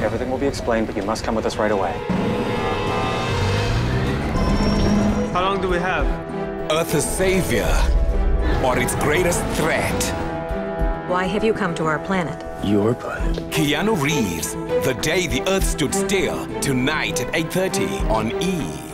Everything will be explained, but you must come with us right away. How long do we have? Earth's savior or its greatest threat? Why have you come to our planet? Your planet. Keanu Reeves, The Day the Earth Stood Still, tonight at 8.30 on E!